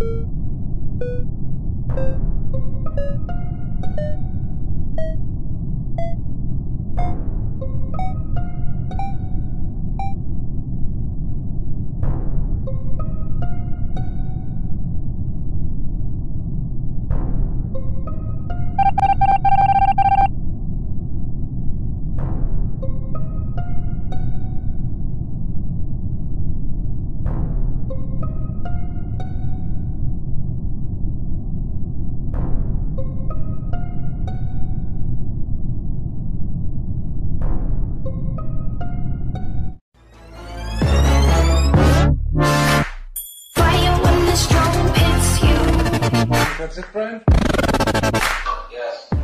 Thank you. That's it, Brian? Yes.